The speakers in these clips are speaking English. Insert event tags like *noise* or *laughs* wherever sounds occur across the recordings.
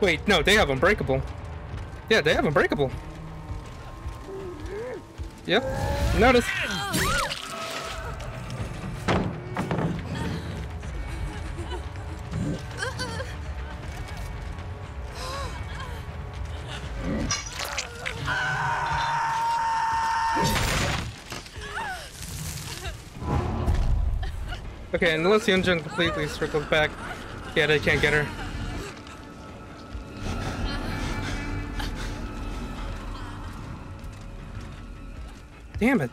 Wait, no, they have Unbreakable. Yeah, they have Unbreakable. Yep. Notice. Okay, unless the completely circles back, yeah, they can't get her. Damn it.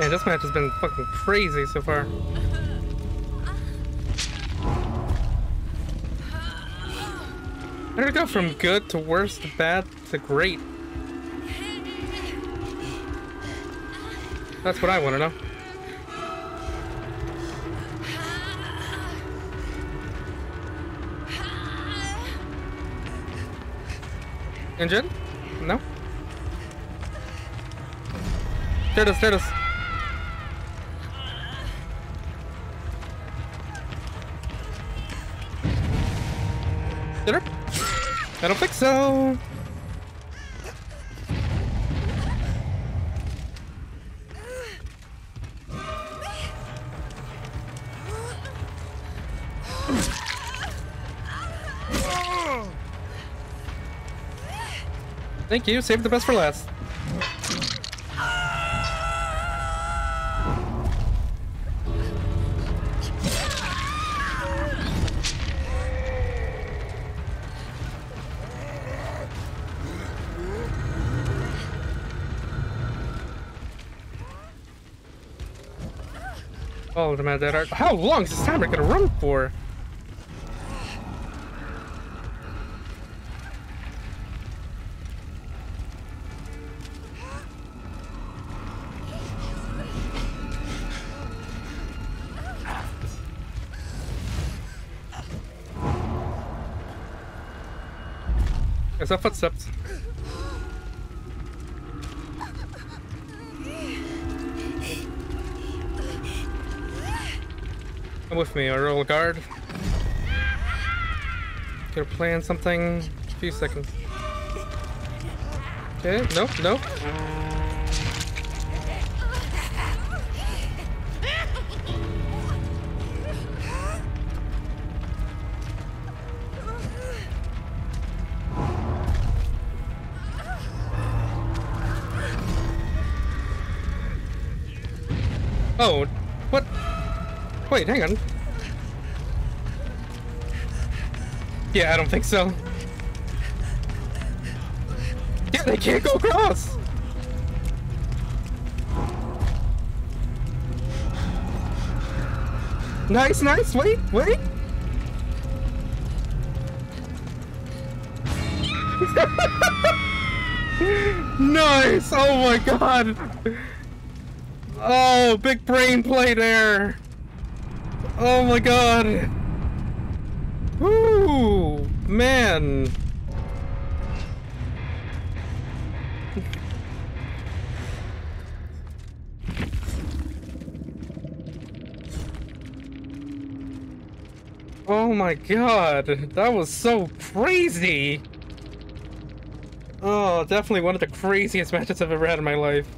Man, this match has been fucking crazy so far. How did it go from good to worse to bad to great? That's what I want to know. Engine? No? There it is, there it is. I don't think so. Thank you. Save the best for last. Oh, that art. How long is this timer gonna run for? Is that footsteps? Come with me, or roll guard. Gonna plan something. A few seconds. Okay, nope, nope. Oh, what? Wait, hang on. Yeah, I don't think so. Yeah, they can't go across! Nice, nice, wait, wait! *laughs* nice! Oh my god! Oh, big brain play there! Oh my god! Woo! Man! Oh my god, that was so crazy! Oh, definitely one of the craziest matches I've ever had in my life.